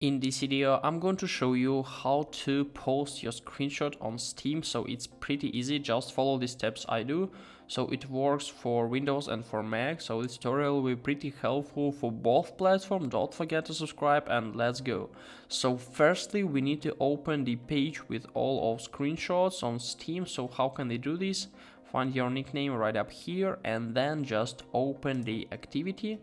In this video, I'm going to show you how to post your screenshot on Steam. So it's pretty easy, just follow the steps I do. So it works for Windows and for Mac. So this tutorial will be pretty helpful for both platforms. Don't forget to subscribe and let's go. So firstly, we need to open the page with all of screenshots on Steam. So how can they do this? Find your nickname right up here and then just open the activity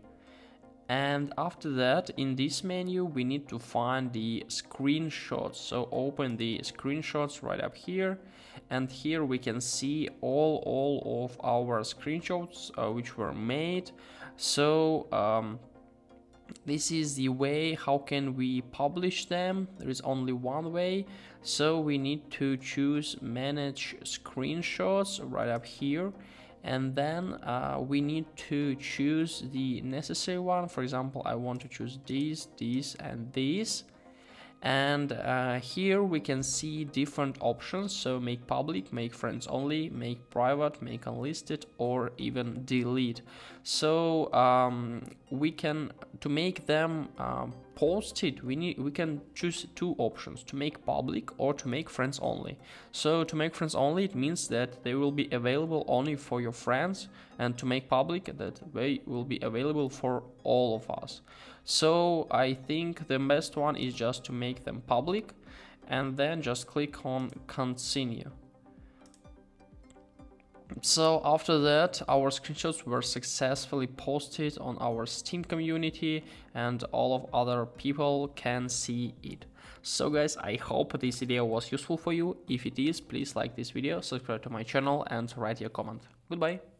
and after that in this menu we need to find the screenshots. So open the screenshots right up here. And here we can see all all of our screenshots uh, which were made. So um, this is the way how can we publish them. There is only one way. So we need to choose manage screenshots right up here and then uh, we need to choose the necessary one. For example I want to choose these these and these. And uh, here we can see different options. So make public make friends only make private make unlisted or even delete. So um, we can to make them um, post it we need we can choose two options to make public or to make friends only. So to make friends only it means that they will be available only for your friends and to make public that they will be available for all of us. So i think the best one is just to make them public and then just click on continue so after that, our screenshots were successfully posted on our Steam community and all of other people can see it. So guys, I hope this video was useful for you. If it is, please like this video, subscribe to my channel and write your comment. Goodbye.